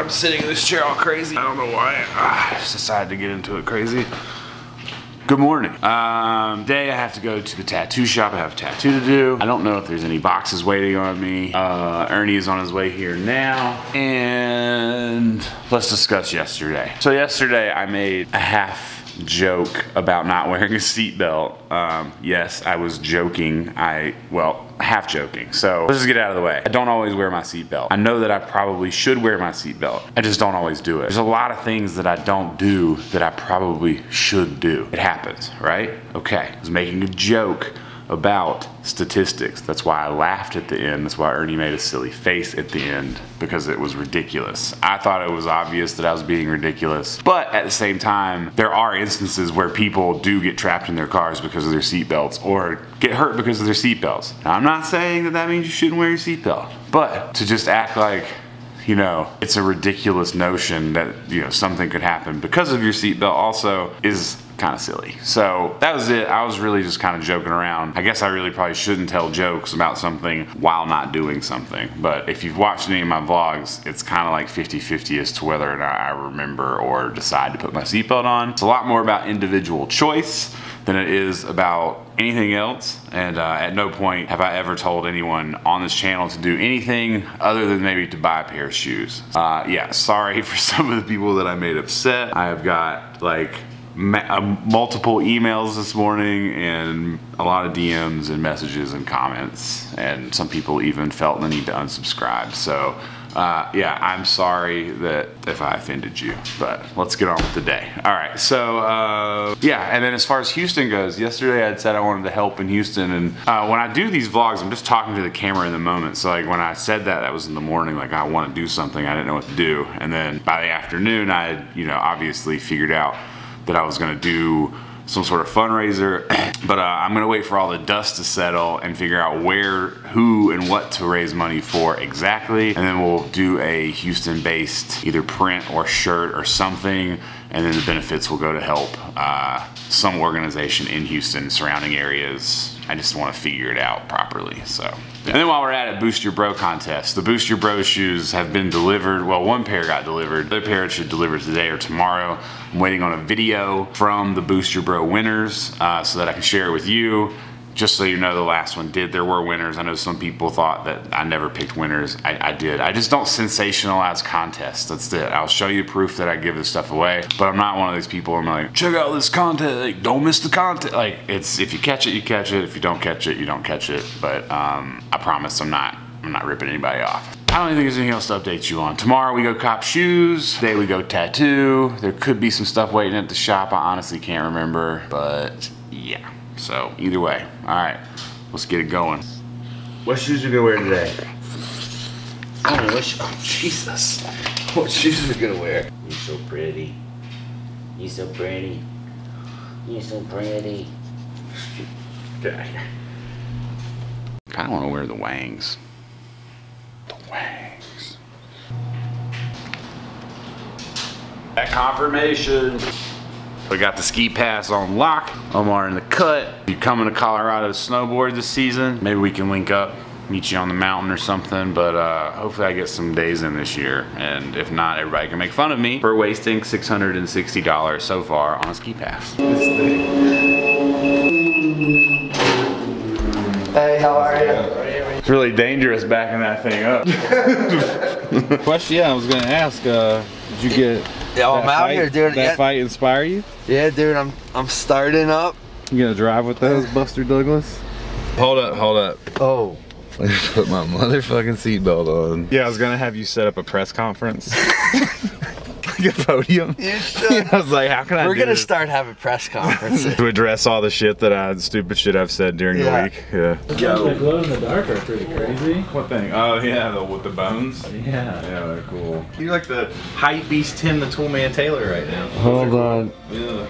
I'm sitting in this chair all crazy. I don't know why. I just decided to get into it crazy. Good morning. Um, today I have to go to the tattoo shop. I have a tattoo to do. I don't know if there's any boxes waiting on me. Uh, Ernie is on his way here now. And let's discuss yesterday. So yesterday I made a half joke about not wearing a seatbelt. Um, yes, I was joking. I, well, half joking. So let's just get out of the way. I don't always wear my seatbelt. I know that I probably should wear my seatbelt. I just don't always do it. There's a lot of things that I don't do that I probably should do. It happens, right? Okay, I was making a joke about statistics. That's why I laughed at the end. That's why Ernie made a silly face at the end because it was ridiculous. I thought it was obvious that I was being ridiculous, but at the same time, there are instances where people do get trapped in their cars because of their seatbelts or get hurt because of their seatbelts. Now, I'm not saying that that means you shouldn't wear your seatbelt, but to just act like you know, it's a ridiculous notion that, you know, something could happen because of your seatbelt also is kind of silly. So that was it. I was really just kind of joking around. I guess I really probably shouldn't tell jokes about something while not doing something. But if you've watched any of my vlogs, it's kind of like 50-50 as to whether or not I remember or decide to put my seatbelt on. It's a lot more about individual choice than it is about anything else. And uh, at no point have I ever told anyone on this channel to do anything other than maybe to buy a pair of shoes. Uh, yeah, sorry for some of the people that I made upset. I have got like multiple emails this morning and a lot of DMs and messages and comments. And some people even felt the need to unsubscribe. So uh, yeah, I'm sorry that if I offended you, but let's get on with the day. All right, so uh, yeah, and then as far as Houston goes, yesterday I'd said I wanted to help in Houston, and uh, when I do these vlogs, I'm just talking to the camera in the moment. So like when I said that, that was in the morning, like I want to do something, I didn't know what to do, and then by the afternoon, I you know, obviously figured out that I was gonna do some sort of fundraiser, but uh, I'm gonna wait for all the dust to settle and figure out where, who, and what to raise money for exactly. And then we'll do a Houston-based either print or shirt or something, and then the benefits will go to help uh, some organization in Houston, surrounding areas. I just wanna figure it out properly, so. And then while we're at it, Boost Your Bro contest. The Boost Your Bro shoes have been delivered. Well, one pair got delivered. The other pair should deliver today or tomorrow. I'm waiting on a video from the Boost Your Bro winners uh, so that I can share it with you just so you know the last one did. There were winners. I know some people thought that i never picked winners. I, I, did. I just don't sensationalize contests. That's it. I'll show you proof that i give this stuff away but i'm not one of these people i'm like check out this content like don't miss the content like it's if you catch it you catch it. If you don't catch it you don't catch it. But um, i promise i'm not i'm not ripping anybody off. I don't think there's anything else to update you on. Tomorrow we go cop shoes. Today we go tattoo. There could be some stuff waiting at the shop. I honestly can't remember, but yeah. So either way, all right, let's get it going. What shoes are you gonna wear today? I don't know what oh Jesus. What shoes are you gonna wear? You're so pretty. You're so pretty. You're so pretty. Okay. Kinda wanna wear the wangs. The wangs. That confirmation. We got the ski pass on lock. Omar in the cut. If you're coming to Colorado to snowboard this season, maybe we can link up, meet you on the mountain or something, but uh, hopefully I get some days in this year. And if not, everybody can make fun of me for wasting $660 so far on a ski pass. Hey, how are you? It's really dangerous backing that thing up. Question, yeah, I was gonna ask, uh, did you get yeah, I'm out fight, here, dude. That yeah. fight inspire you? Yeah, dude. I'm I'm starting up. You gonna drive with those, Buster Douglas? Hold up, hold up. Oh. Put my motherfucking seatbelt on. Yeah, I was gonna have you set up a press conference. like a podium. You should. Yeah, I was like, how can I We're gonna this? start having press conferences. to address all the shit that I, the stupid shit I've said during yeah. the week. Yeah. The glow in the dark are pretty crazy. What thing? Oh yeah, the, with the bones? Yeah. Yeah, they're cool. You're like the hype beast Tim the Toolman Taylor right now. Hold on. Yeah.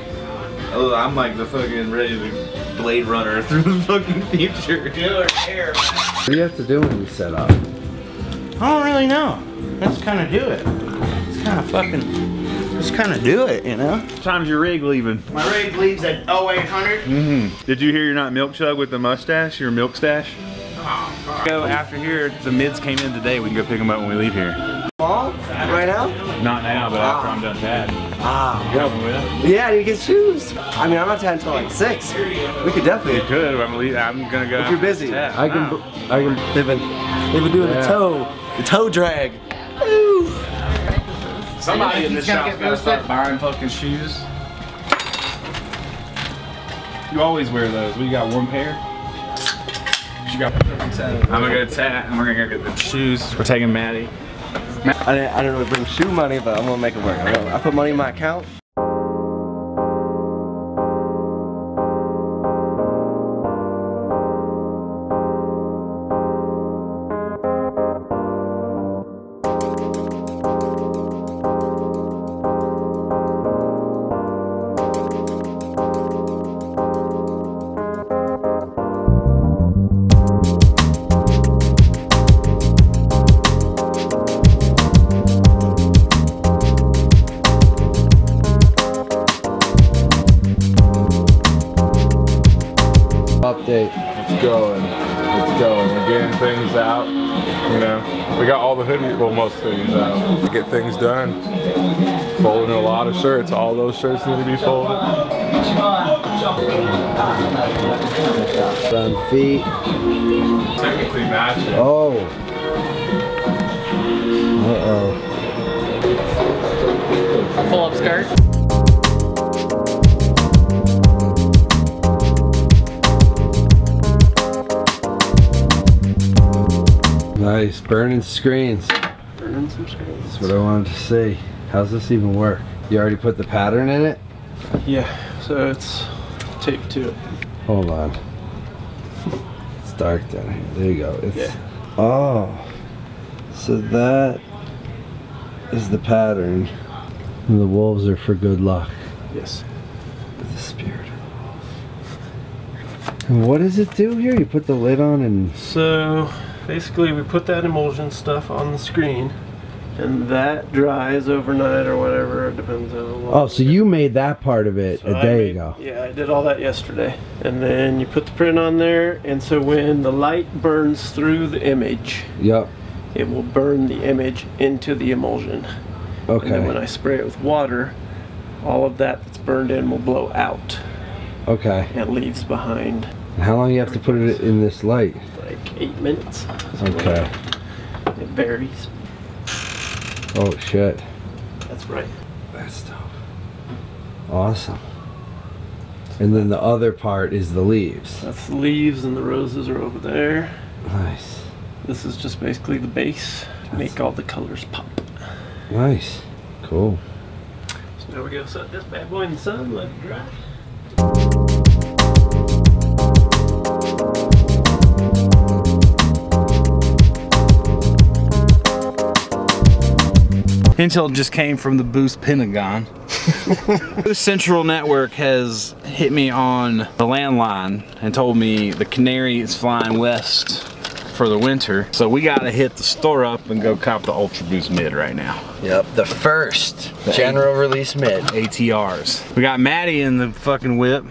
Oh, I'm like the fucking ready to Blade Runner through the fucking future. What do you have to do when you set up? I don't really know. Let's kind of do it. It's kind of fucking, just kind of do it, you know? What time's your rig leaving? My rig leaves at 0800. Mm-hmm. Did you hear you're not milk chug with the mustache, your milk stash? Oh, Go after here, the mids came in today, we can go pick them up when we leave here. Ball right now? Not now, but after I'm done tatting. Ah, You helping with it? yeah, I need to get shoes. I mean, I'm not tatting until like six. We could definitely. Good. I'm, le- I'm gonna go. If you're busy. Tat. I can, I can. They've been, they've been doing Yeah. the toe, the toe drag. Somebody in this shop's gotta start buying fucking shoes. You always wear those. We got one pair. You got. I'm gonna go tat. and we're gonna go get the shoes. We're taking Maddie. I didn't, I didn't really bring shoe money, but I'm gonna make it work. I I put money in my account. Shirts. All those shirts need to be folded. Front feet. Technically matching. Oh. Uh oh. Pull up skirt. Nice. Burning screens. Burning some screens. That's what I wanted to see. How's this even work? You already put the pattern in it? Yeah, so it's taped to it. Hold on. It's dark down here. There you go. It's Yeah. oh. So that is the pattern. And the wolves are for good luck. Yes. The spirit of the wolves. And what does it do here? You put the lid on and So basically, we put that emulsion stuff on the screen, and that dries overnight or whatever. It depends on. Oh, so you made that part of it So a day made- ago. Yeah, I did all that yesterday. And then you put the print on there, and so when the light burns through the image, Yep. it will burn the image into the emulsion. Okay. And then when I spray it with water, all of that that's burned in will blow out Okay. and leaves behind And how long you have to put it in this light? like eight minutes. Okay. It varies. Oh shit. That's right. That's dope. Awesome. And then the other part is the leaves. That's the leaves and the roses are over there. Nice. This is just basically the base to make all the colors pop. Nice. Cool. So now we go set this bad boy in the sun, let it dry. Intel just came from the Boost Pentagon. Boost Central Network has hit me on the landline and told me the Canary is flying west for the winter. So we gotta hit the store up and go cop the Ultra Boost mid right now. Yep. The first general release mid. ATRs. We got Maddie in the fucking whip.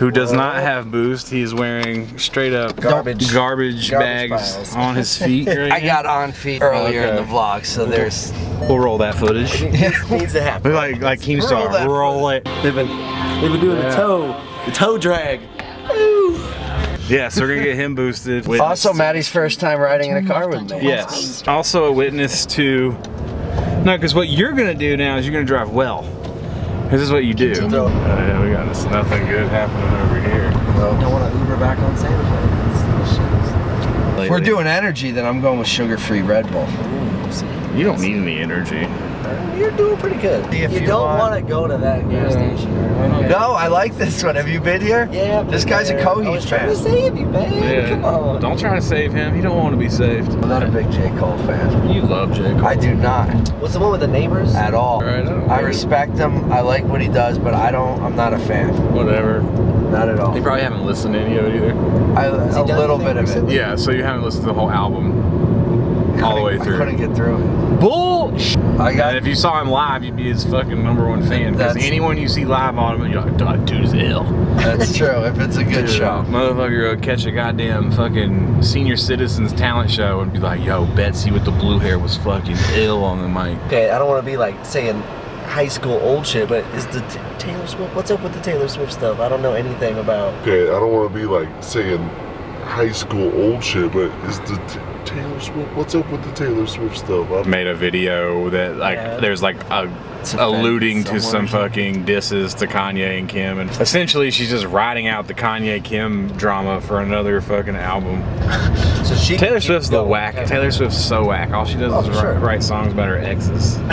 Who does not have boost? He is wearing straight up Garbage. garbage, Garbage bags piles. on his feet. Right I got on feet earlier in the vlog, so there's We'll roll that footage. needs to happen. like like Keemstar, that roll it. They've been, they've been doing the toe, the toe drag. Yeah, so we're gonna get him boosted. Witness- also Maddie's first time riding in a car with me. yes. Also a witness to no, because what you're gonna do now is you're gonna drive well. This is what you do. Oh, yeah, we got this nothing good happening over here. Don't want to Uber back on Santa Fe. If we're doing energy, then I'm going with sugar-free Red Bull. You don't need any energy. You're doing pretty good. If you, you don't want- want to go to that gas station. No, I like this one. Have you been here? Yeah. This guy's a man. Coheed I was trying to save you, man. Come on. Don't try to save him. He don't want to be saved. I'm not a big J. Cole fan. You love J. Cole. I do not What's the one with the neighbors? at all. Right, I don't I respect him. I like what he does, but I don't. I'm not a fan. Whatever. Not at all. You probably haven't listened to any of it either. I, he a little bit of it. Yeah, so you haven't listened to the whole album. All the way through. I through. couldn't get through it. Bull. I And got if you saw him live, you'd be his fucking number one fan. Because anyone you see live on him, you're like, "Dog, dude is ill. that's true. If it's a good Dude, show. Motherfucker would catch a goddamn fucking senior citizens talent show and be like, yo, Betsy with the blue hair was fucking ill on the mic. Okay, I don't want to be like saying high school old shit, but is the t- Taylor Swift? What's up with the Taylor Swift stuff? I don't know anything about. Okay, I don't want to be like saying high school old shit, but is the t- Taylor Swift? What's up with the Taylor Swift stuff? I Made a video that like Yeah. there's like a offended alluding to some fucking disses to Kanye and Kim, and essentially she's just writing out the Kanye Kim drama for another fucking album. So she Taylor Swift's the whack. Taylor Swift's so whack. All she does Oh, is for write, write songs about her exes.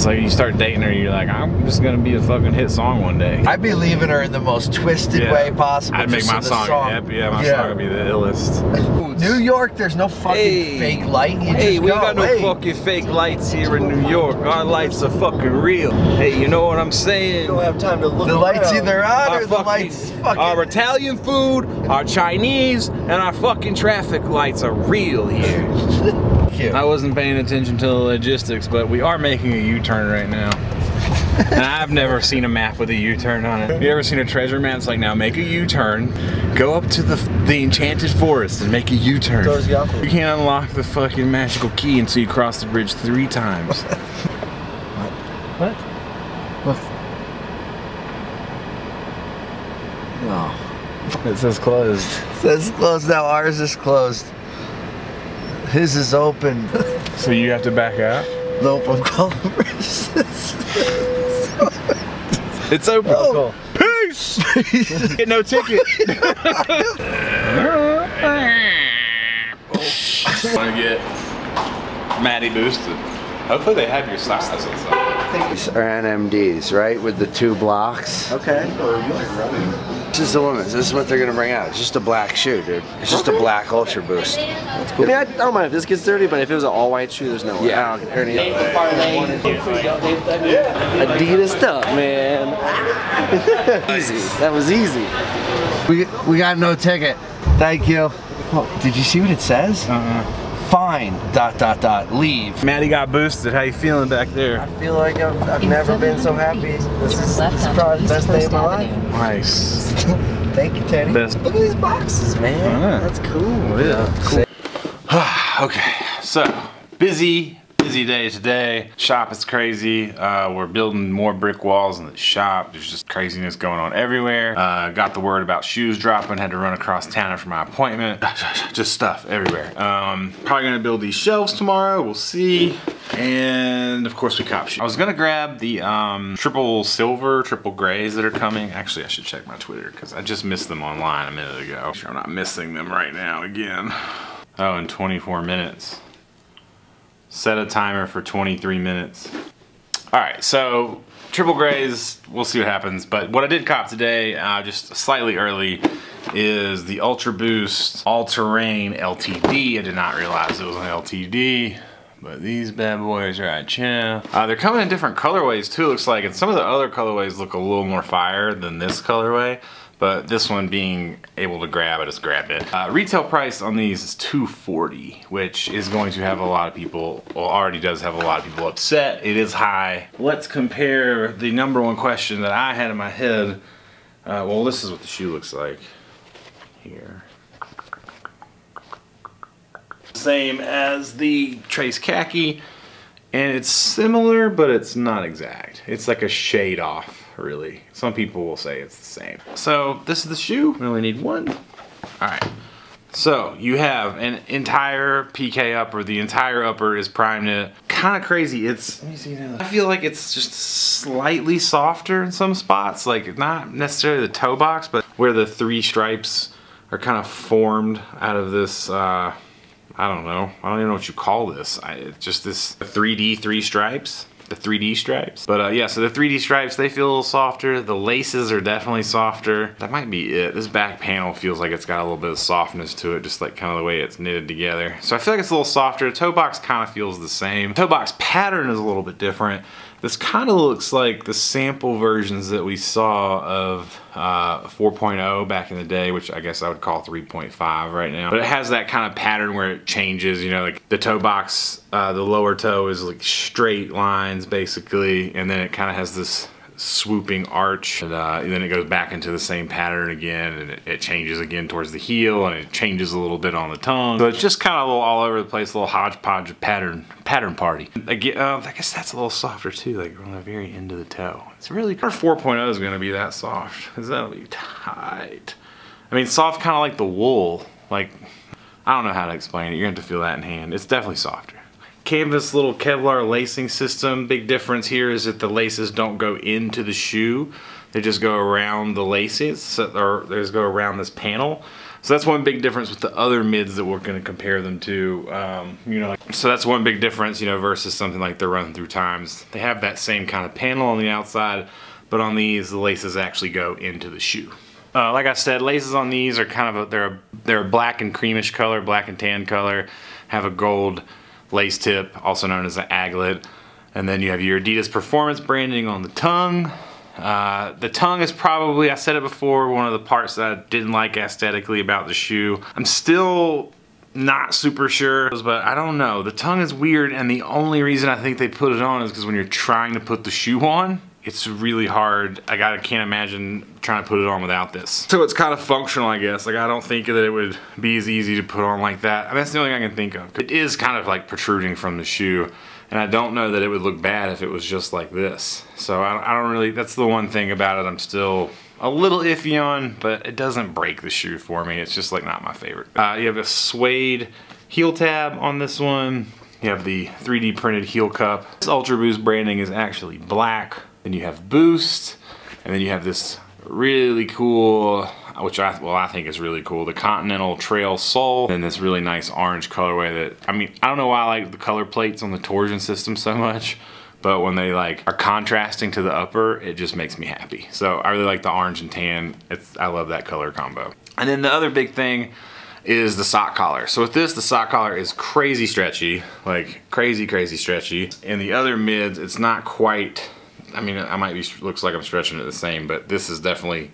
it's like you start dating her, you're like, I'm just gonna be a fucking hit song one day. I'd be leaving her in the most twisted Yeah. way possible. I'd make just my so the song, Yep, yeah, my Yeah. song would be the illest. New York, there's no fucking Hey. fake light. You Hey, just we go. got no Hey. fucking fake lights here in New York. Our lights are fucking real. Hey, you know what I'm You saying? don't have time to look. The lights either on Our or the lights fucking. our Italian food, our Chinese, and our fucking traffic lights are real here. Cute. I wasn't paying attention to the logistics, but we are making a U-turn right now. and I've never seen a map with a U-turn on it. You ever seen a treasure map? It's like now make a U-turn, go up to the the enchanted forest and make a U-turn. You. You can't unlock the fucking magical key until you cross the bridge three times. What? What? What? No. it says closed. It says closed now. Ours is closed. His is open. So you have to back out. nope, I'm calling for. It's open. Oh. Peace. Get no ticket. I want to get Maddie boosted. Hopefully they have your size inside. These are NMDs, right? With the two blocks. Okay. This is the women's. This is what they're gonna bring out. It's just a black shoe, dude. It's just a black Ultra Boost. I mean, I, I don't mind if this gets dirty, but if it was an all-white shoe, there's no way. Yeah. I don't care any- Adidas stuff, man. easy. That was easy. We we got no ticket. Thank you. Oh, did you see what it says? Uh-uh. Fine. Dot dot dot. Leave. Maddie got boosted. How you feeling back there? I feel like I've, I've never been so happy. This is, this is probably the best day of my life. Nice. Thank you, Teddy. Best. Look at these boxes, man. Yeah. That's cool. Yeah. okay, so busy, busy day today. Shop is crazy. Uh, we're building more brick walls in the shop. There's just craziness going on everywhere. Uh, got the word about shoes dropping. Had to run across town for my appointment. Just stuff everywhere. Um, probably gonna build these shelves tomorrow. We'll see. And of course we cop shoes. I was gonna grab the um, triple silver, triple grays that are coming. Actually, I should check my Twitter because I just missed them online a minute ago. Sure, I'm not missing them right now again. Oh, in 24 minutes. Set a timer for 23 minutes. All right, so triple grays, we'll see what happens. But what I did cop today, uh, just slightly early, is the Ultra Boost All-Terrain LTD. I did not realize it was an LTD. But these bad boys right here. Uh, they're coming in different colorways too, looks like. And some of the other colorways look a little more fire than this colorway. But this one being able to grab, I just grabbed it. Uh, retail price on these is 240 which is going to have a lot of people, well already does have a lot of people upset. It is high. Let's compare the number one question that I had in my head. Uh, well, this is what the shoe looks like here. Same as the Trace Khaki, and it's similar, but it's not exact. It's like a shade off, really. Some people will say it's the same. So this is the shoe. We only need one. All right. So you have an entire PK upper. The entire upper is prime knit. Kind of crazy. It's. Let me see now. I feel like it's just slightly softer in some spots. Like not necessarily the toe box, but where the three stripes are kind of formed out of this. Uh, I don't know. I don't even know what you call this. I, just this 3D three stripes. The 3D stripes. But uh, yeah, so the 3D stripes, they feel a little softer. The laces are definitely softer. That might be it. This back panel feels like it's got a little bit of softness to it, just like kind of the way it's knitted together. So I feel like it's a little softer. The toe box kind of feels the same. toe box pattern is a little bit different. This kind of looks like the sample versions that we saw of uh, 4.0 back in the day, which I guess I would call 3.5 right now. But it has that kind of pattern where it changes, you know, like the toe box, uh, the lower toe is like straight lines basically, and then it kind of has this swooping arch and, uh, and, then it goes back into the same pattern again and it, it, changes again towards the heel and it changes a little bit on the tongue. So it's just kind of a little all over the place a little hodgepodge pattern pattern party. Again uh, I guess that's a little softer too like on the very end of the toe. It's really our 4.0 is going to be that soft. Because that'll be tight? I mean soft kind of like the wool. Like I don't know how to explain it. You're to have to feel that in hand. It's definitely softer canvas little Kevlar lacing system. Big difference here is that the laces don't go into the shoe. They just go around the laces, or they just go around this panel. So that's one big difference with the other mids that we're going to compare them to. Um, you know, so that's one big difference, you know, versus something like the Run Through Times. They have that same kind of panel on the outside, but on these, the laces actually go into the shoe. Uh, like I said, laces on these are kind of a, they're a, they're a black and creamish color, black and tan color, have a gold lace tip, also known as an aglet. And then you have your Adidas Performance branding on the tongue. Uh, the tongue is probably, I said it before, one of the parts that I didn't like aesthetically about the shoe. I'm still not super sure, but I don't know. The tongue is weird, and the only reason I think they put it on is because when you're trying to put the shoe on, it's really hard. I can't imagine trying to put it on without this. So it's kind of functional, I guess. Like I don't think that it would be as easy to put on like that. I mean, that's the only thing I can think of. It is kind of like protruding from the shoe. And I don't know that it would look bad if it was just like this. So I, I don't really, that's the one thing about it I'm still a little iffy on, but it doesn't break the shoe for me. It's just like not my favorite. Uh, you have a suede heel tab on this one. You have the 3D printed heel cup. This Ultra Boost branding is actually black then you have Boost, and then you have this really cool, which I, well, I think is really cool, the Continental Trail Sole, and this really nice orange colorway that, I mean, I don't know why I like the color plates on the torsion system so much, but when they like are contrasting to the upper, it just makes me happy. So I really like the orange and tan. It's, I love that color combo. And then the other big thing is the sock collar. So with this, the sock collar is crazy stretchy, like crazy, crazy stretchy. In the other mids, it's not quite I mean, I might be, looks like I'm stretching it the same, but this is definitely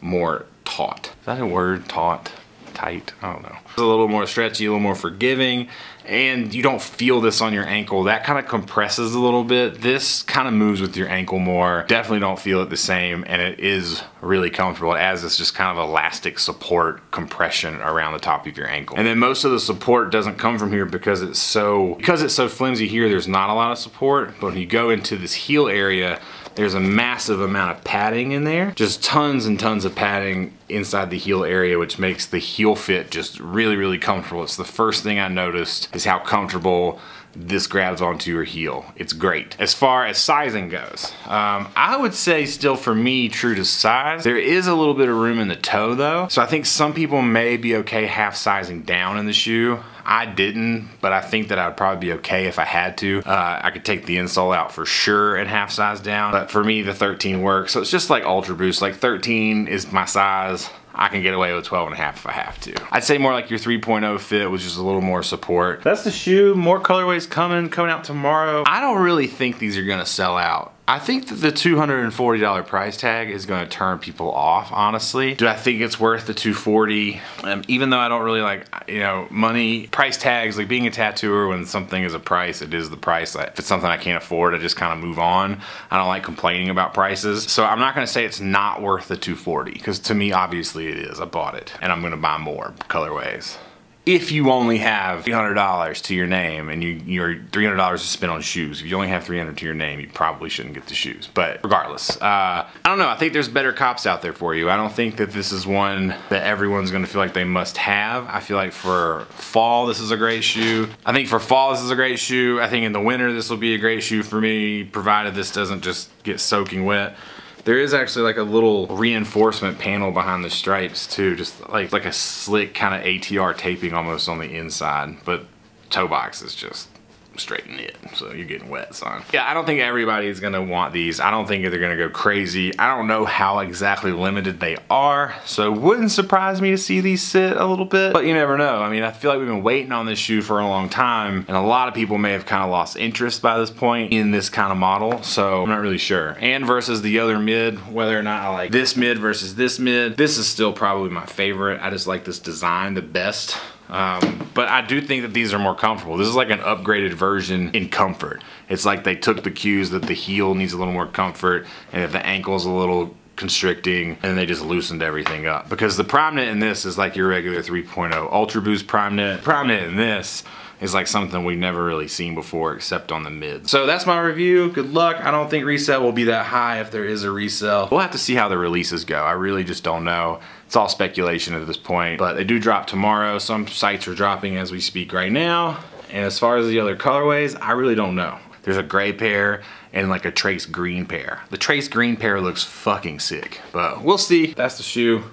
more taut. Is that a word, taut? Tight, I don't know. It's a little more stretchy, a little more forgiving, and you don't feel this on your ankle. That kind of compresses a little bit. This kind of moves with your ankle more. Definitely don't feel it the same, and it is really comfortable. It adds this just kind of elastic support compression around the top of your ankle. And then most of the support doesn't come from here because it's so, because it's so flimsy here, there's not a lot of support, but when you go into this heel area, there's a massive amount of padding in there. Just tons and tons of padding inside the heel area, which makes the heel fit just really, really comfortable. It's the first thing I noticed is how comfortable this grabs onto your heel. It's great. As far as sizing goes, um, I would say still for me, true to size, there is a little bit of room in the toe though. So I think some people may be okay half sizing down in the shoe. I didn't, but I think that I would probably be okay if I had to. Uh, I could take the insole out for sure and half size down, but for me, the 13 works. So it's just like Ultra Boost. Like 13 is my size. I can get away with 12 and a half if I have to. I'd say more like your 3.0 fit with just a little more support. That's the shoe. More colorways coming, coming out tomorrow. I don't really think these are gonna sell out. I think that the $240 price tag is gonna turn people off, honestly. Do I think it's worth the 240? Um, even though I don't really like, you know, money, price tags, like being a tattooer, when something is a price, it is the price. If it's something I can't afford, I just kind of move on. I don't like complaining about prices. So I'm not gonna say it's not worth the 240, because to me, obviously it is. I bought it, and I'm gonna buy more colorways if you only have $300 to your name and you, you're $300 to spend on shoes, if you only have 300 to your name, you probably shouldn't get the shoes. But regardless, uh, I don't know. I think there's better cops out there for you. I don't think that this is one that everyone's going to feel like they must have. I feel like for fall, this is a great shoe. I think for fall, this is a great shoe. I think in the winter, this will be a great shoe for me, provided this doesn't just get soaking wet. There is actually like a little reinforcement panel behind the stripes too, just like like a slick kind of ATR taping almost on the inside, but toe box is just straight it. so you're getting wet, son. Yeah, I don't think everybody's gonna want these. I don't think they're gonna go crazy. I don't know how exactly limited they are, so it wouldn't surprise me to see these sit a little bit, but you never know. I mean, I feel like we've been waiting on this shoe for a long time, and a lot of people may have kind of lost interest by this point in this kind of model, so I'm not really sure. And versus the other mid, whether or not I like this mid versus this mid, this is still probably my favorite. I just like this design the best. Um, but I do think that these are more comfortable. This is like an upgraded version in comfort. It's like they took the cues that the heel needs a little more comfort and that the ankle's a little constricting and they just loosened everything up. Because the Knit in this is like your regular 3.0 Ultra Boost. Prime Knit in this is like something we've never really seen before except on the mid. So that's my review. Good luck. I don't think resale will be that high if there is a resale. We'll have to see how the releases go. I really just don't know. It's all speculation at this point, but they do drop tomorrow. Some sites are dropping as we speak right now. And as far as the other colorways, I really don't know. There's a gray pair and like a trace green pair. The trace green pair looks fucking sick, but we'll see. That's the shoe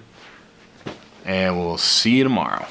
and we'll see you tomorrow.